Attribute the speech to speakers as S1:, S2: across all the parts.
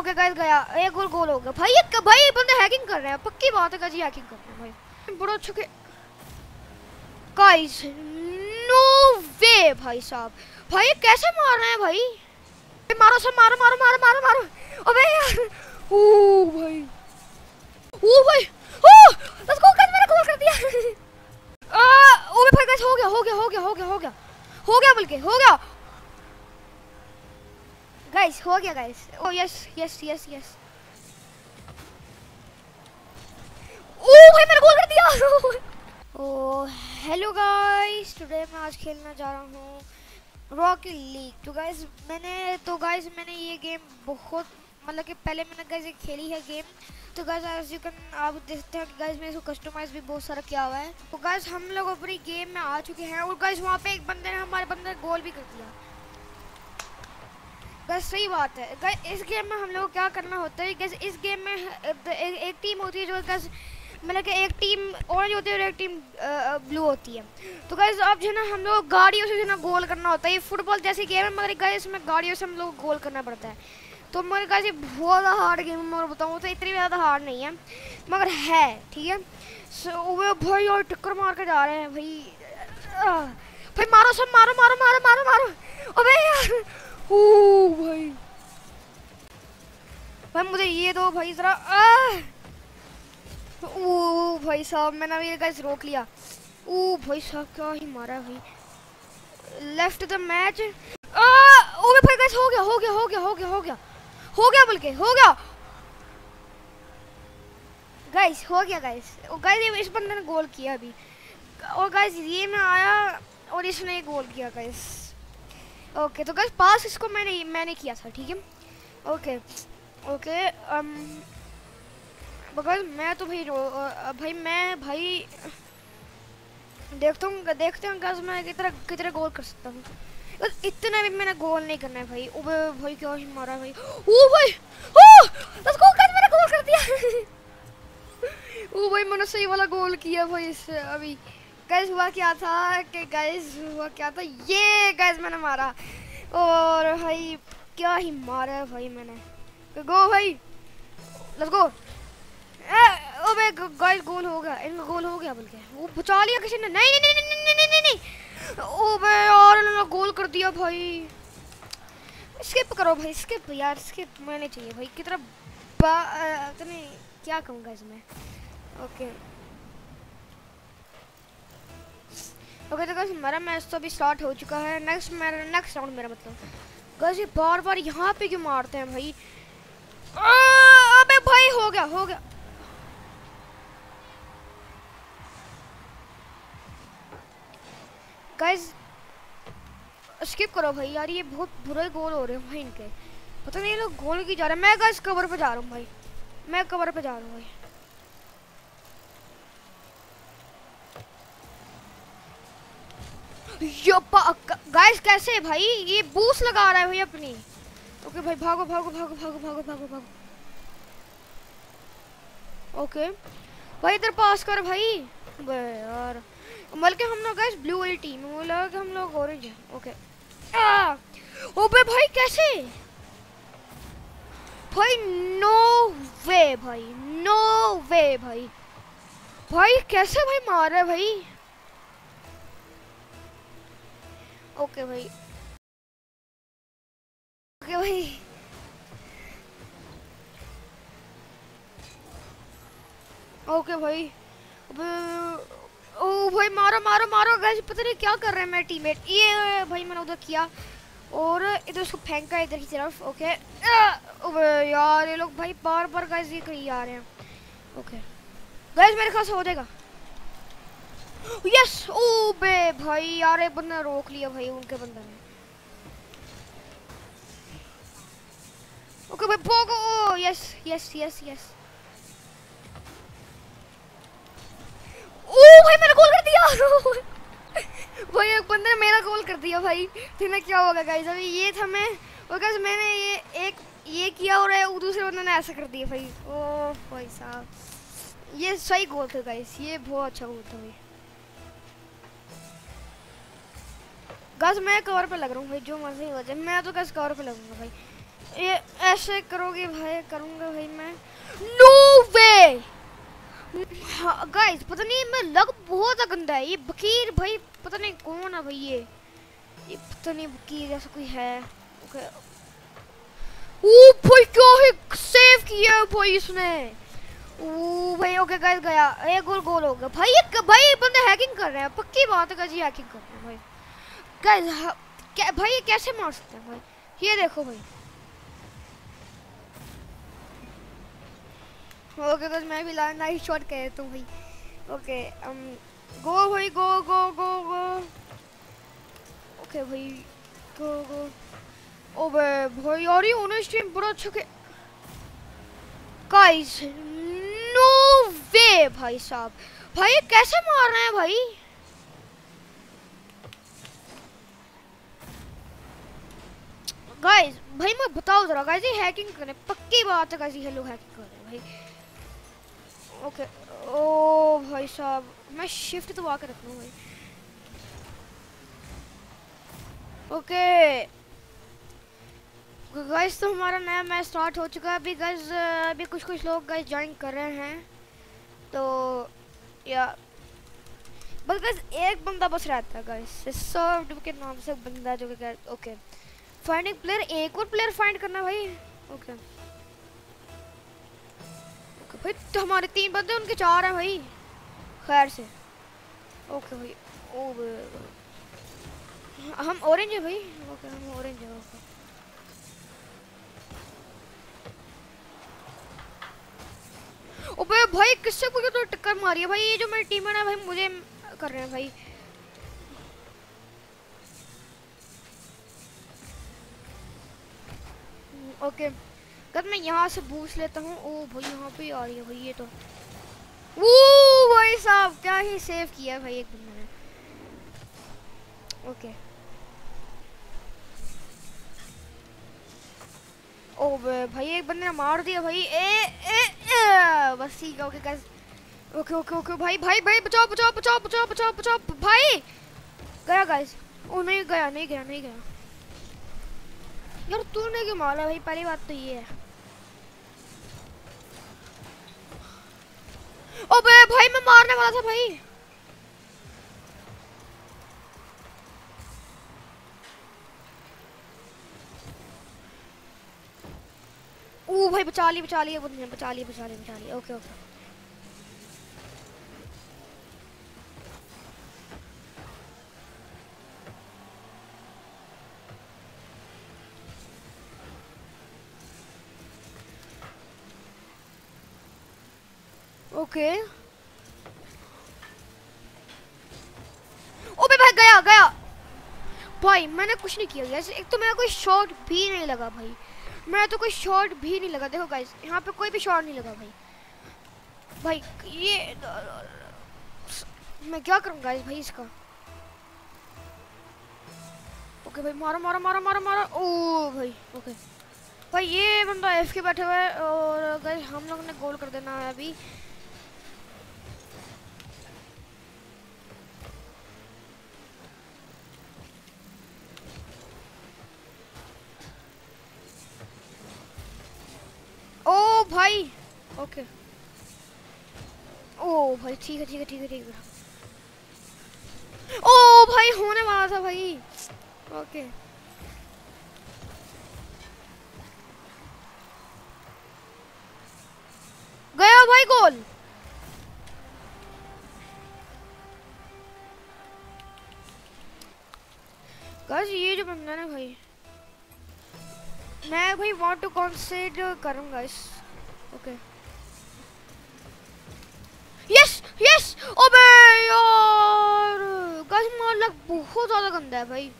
S1: Okay guys गया। एक और गोल हो गया। भाई, ये भाई, ये बंदे हैकिंग कर रहे हैं। पक्की बात है गाजी हैकिंग कर रहे हैं भाई। बड़ा अच्छा के गाइस नो वे भाई साहब। भाई कैसे मार रहे हैं भाई? मारो, सब मारो मारो मारो मारो मारो। अबे यार। ओ भाई। ओ भाई। ओ लेट्स गो गाइस मैंने गोल कर दिया। आ, ओ भाई गाइस हो गया हो गया हो गया हो गया हो गया। हो गया, बल्कि, हो गया। गाइस हो गया guys oh yes yes yes yes oh भाई मैंने गोल कर दिया ओ हेलो गाइस टुडे मैं आज खेलना जा रहा हूँ रॉकेट लीग तो गाइस मैंने तो गाइस मैंने ये गेम बहुत मतलब कि पहले मैंने गाइस ये खेली है गेम तो गाइस एज यू कैन आप देखते हैं कि गाइस मैंने इसको कस्टमाइज भी बहुत सारा किया हुआ है. तो गाइस हम लोग अपनी गेम में आ चुके हैं और गाइस वहाँ पे एक बंदे ने हमारे बंदे ने गोल भी कर दिया. गाइस सही बात है। इस गेम में हम लोग क्या करना होता है? गाइस इस गेम में एक, टीम होती है जो गाइस मतलब कि एक टीम ऑरेंज होती है और एक टीम ब्लू होती है। तो गाइस अब जो है ना हम लोग गाड़ियों से जो है ना गोल करना होता है। ये फुटबॉल जैसी गेम है मगर गाइस इसमें गाड़ियों से हम लोग गोल करना पड़ता है। तो मगर गाइस ये बहुत ज़्यादा हार्ड गेम है मगर बताऊँ तो इतनी ज़्यादा हार्ड नहीं है। मगर है ठीक है? सो वो भाई और टक्कर मार के जा रहे हैं भाई। भाई मारो सब मारो मारो मारो मारो मारो। अबे यार भाई। भाई, मुझे ये दो भाई जरा ओ भाई साहब, मैंने अभी गाइस रोक लिया। ओ भाई साहब, क्या ही मारा भाई। लेफ़्ट द मैच ओ भाई गाइस हो गया हो गया हो गया हो गया हो गया। हो गया बल्कि, हो गया। गाइस हो गया गाइस गाइस इस बंदे ने गोल किया अभी। और गाइस ये मैं आया और इसने गोल किया गाइस ओके तो गाइस पास इसको मैंने मैंने किया था ठीक है? ओके ओके um, बगल मैं तो भाई रो भाई मैं भाई देखता हूँ देखते हैं गज मैं कितना कितने गोल कर सकता हूँ। बस इतना भी मैंने गोल नहीं करना है भाई। ओ भाई क्या ही मारा भाई। ओ भाई ओ बस गोल कर मैंने गोल कर दिया। ओ भाई मैंने सही वाला गोल किया भाई इससे अभी। गैस हुआ क्या था कि गैस हुआ क्या था? ये गैस मैंने मारा। और भाई, क्या ही मारा है भाई मैंने। गो भाई। लेट्स गो अबे गाइस गोल हो गया। इनका गोल हो गया बल्कि। वो बचा लिया किसी ने? नहीं नहीं नहीं नहीं नहीं नहीं नहीं। ओबे यार, इन्होंने गोल कर दिया भाई। स्किप करो भाई स्किप यार स्किप मैंने चाहिए भाई। कितना बा इतने क्या कहूँगा इसमें ओके ओके तो गाइस मेरा मैच तो अभी स्टार्ट हो चुका है। नेक्स्ट मेरा नेक्स्ट राउंड मेरा मतलब। गाइस ये बार बार यहाँ पे क्यों मारते हैं भाई? अबे भाई, हो गया हो गया। गाइस स्किप करो भाई, यार, ये बहुत बुरे गोल हो रहे हैं भाई इनके। पता नहीं ये लोग गोल की जा रहे हैं। मैं गाइस कवर पे जा रहा हूँ भाई। मैं कवर पे जा रहा हूँ भाई। गाइस कैसे भाई? ये बूस्ट लगा रहा है भाई अपनी। ओके भाई, भागो भागो भागो भागो भागो भागो भागो। ओके भाई, इधर पास कर भाई। यार। बल्कि हम लोग गाइस ब्लू वाली टीम है। वो लगा कि हम लोग ऑरेंज है। ओके ओबे भाई, कैसे? भाई नो वे भाई। नो वे भाई। भाई, कैसे भाई मार रहा है भाई? ओके भाई ओके भाई ओके भाई ओ भाई मारो मारो मारो गाइस पता नहीं क्या कर रहे हैं मेरे टीममेट ये भाई मैंने उधर किया और इधर उसको फेंका इधर की तरफ़ ओके यार ये लोग भाई बार बार गाइस ये कहीं आ रहे हैं ओके गाइस मेरे खास हो जाएगा यस ओ बे भाई, यार, एक बंदा रोक लिया भाई, उनके बंदे ने। ओके भाई भोगो! Yes yes yes yes oh भाई, मैंने गोल कर दिया! भाई, एक बंदे ने मेरा गोल कर दिया भाई। फिर मैं क्या होगा गाइस अभी ये था मैं, और गाइस मैंने ये, एक, ये किया और दूसरे बंदे ने ऐसा कर दिया भाई। ओ भाई साहब। ये सही गोल था गाइस ये बहुत अच्छा गोल था भाई। गाइस मैं कवर पे लग रहा हूँ भाई, जो मर्ज़ी हो जाए। मैं तो गाइस कवर पे लगूँगा भाई। ये ऐसे करोगे भाई, करूँगा भाई मैं। नो वे गाइस पता नहीं, मैं लग बहुत गंदा है। ये बकीर भाई, पता नहीं कौन है भाई ये। ये पता नहीं बकीर जैसा कोई है। ओके ओ भाई, क्या है? सेव किया भाई इसने। ओ भाई ओके गाइस गया। एक गोल गोल हो गया। भाई, ये भाई बंदे हैकिंग कर रहे हैं। पक्की बात है जी हैकिंग कर रहे हैं भाई। गाइस क्या, भाई, ये कैसे मार सकते हैं भाई? ये देखो भाई। ओके बस मैं भी लाइन नाइस शॉट कह तो भाई। ओके um गो भाई गो गो गो गो ओके भाई गो गो ओबे भाई यार ये ऑन स्ट्रीम बड़ा अच्छा के गाइस नो वे भाई साहब। भाई कैसे मार रहे हैं भाई? गाइस भाई मैं बताओ जरा गाइस ये हैकिंग कर। रहे पक्की बात है गाइस ये लोग हैकिंग कर रहे हैं, भाई। ओके ओ भाई साहब, मैं शिफ्ट तो आकर रख लूँ, भाई। ओके गाइस तो हमारा नया मैच स्टार्ट हो चुका है। अभी गाइस अभी कुछ कुछ लोग गाइस ज्वाइन कर रहे हैं। तो या। बस गाइस एक बंदा बस रहता है गाइस सर्व्ड के नाम से बंदा जो कि ओके फाइंडिंग प्लेयर एक और प्लेयर फाइंड करना भाई। Okay okay. भाई तो हमारे तीन बंदे, उनके चार हैं भाई। खैर से। ओके भाई ओ हम ऑरेंज है भाई। ओके हम ऑरेंज है ओके ओबे भाई किससे मुझे तो टक्कर मारी है? भाई, ये जो मेरी टीम है ना, भाई, मुझे कर रहे हैं, भाई। ओके. अगर मैं यहाँ से बूस लेता हूँ। ओ भाई यहाँ पे आ रही है भाई ये तो। वो भाई साहब क्या ही सेव किया भाई एक बंदे ने ओके। ओ भाई एक बंदे ने मार दिया भाई। ए ए, ए बस ठीक है okay guys okay okay okay भाई भाई भाई बचाओ बचाओ बचाओ बचाओ बचाओ बचाओ भाई। गया गाइस ओ नहीं गया नहीं गया नहीं गया। यार, तूने क्यों मारा भाई? पहली बात तो ये है। ओबे भाई, मैं मारने वाला था भाई। ओ भाई, बचा ली बचा ली बचा ली बचा ली बचा ली। Okay okay. ओके। ओबे भाई, गया गया। भाई, मैंने कुछ नहीं किया जैसे एक तो मेरा कोई शॉट भी नहीं लगा भाई। मेरा तो कोई शॉट भी नहीं लगा। देखो गाइस यहाँ पे कोई भी शॉट नहीं लगा भाई। भाई, ये मैं क्या करूँ गाइस भाई, इसका? ओके भाई, मारो मारो मारो मारो मारो। ओ, भाई, ओके। भाई, ये बंदा एफ़ के बैठे हुए और गाइस हम लोग ने गोल कर देना है अभी ओ भाई। ओके ओ भाई, ठीक है ठीक है ठीक है ठीक है। ओ भाई, होने वाला था भाई। ओके गया भाई गोल। ये जो बंदा ना भाई, मैं भाई वांट टू कंसीडर करूँगा इस ओके यस यस अबे यार! गाइस मार लग बहुत ज़्यादा गंदा है भाई।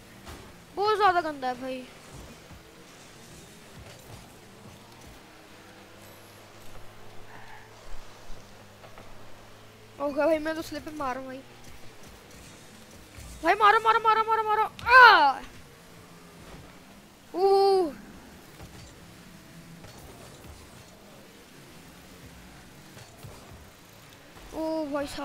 S1: बहुत ज़्यादा गंदा है भाई। ओके भाई, मैं तो स्लिप पे मारूं भाई। भाई, मारो मारो मारो मारो मारो। आ ओ voice.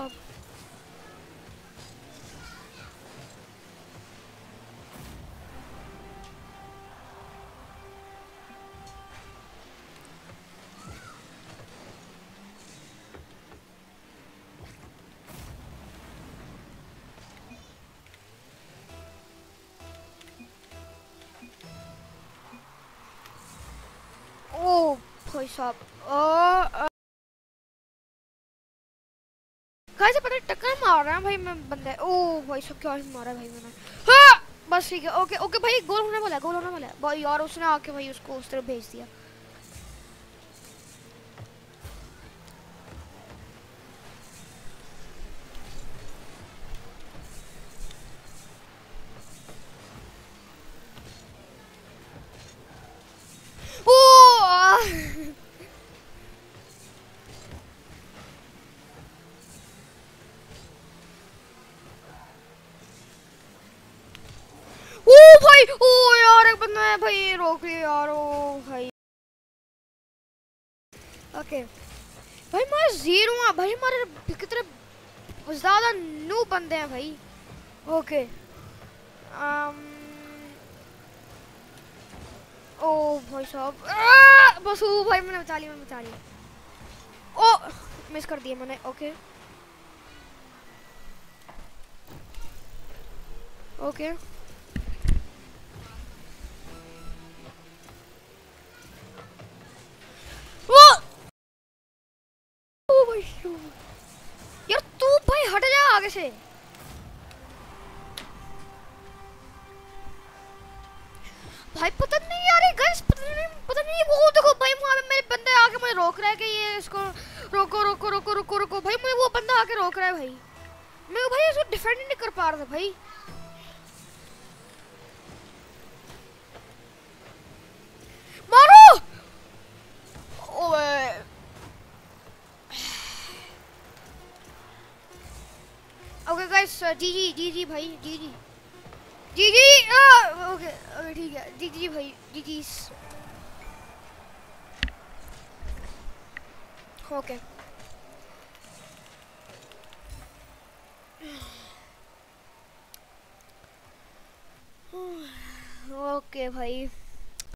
S1: Oh, push up! Oh. भाई मैं बंदे ओ भाई सब क्या मारा भाई मैंने। हाँ! बस ठीक है, ओके ओके, भाई, गोल होने वाला है, गोल होने वाला है। भाई यार उसने आके भाई उसको उस तरफ़ भेज दिया ओ ओ भाई ओ यार एक बंदा है भाई रोक लिया यार ओ भाई। ओके भाई मैं ज़ीरो हूँ भाई हमारे की तरफ़ ज़्यादा नू बंदे हैं भाई। ओके um, ओ भाई साहब बस ओ भाई मैंने बचा लिया मैंने बचा लिया। ओ मिस कर दिया मैंने ओके ओके भाई, पता नहीं यार गैस पता नहीं पता नहीं वो देखो भाई वहाँ पे मेरे बंदे आके मुझे रोक रहा है कि ये इसको रोको रोको रोको रोको रोको। भाई, मुझे वो बंदा आके रोक रहा है भाई। मैं भाई इसको डिफेंड नहीं कर पा रहा था भाई। मारो! ओए। ओके गाइस जी जी जी जी, भाई, जी जी। जी जी ओके ओके ठीक है। जी जी भाई जी जी ओके। ओके भाई।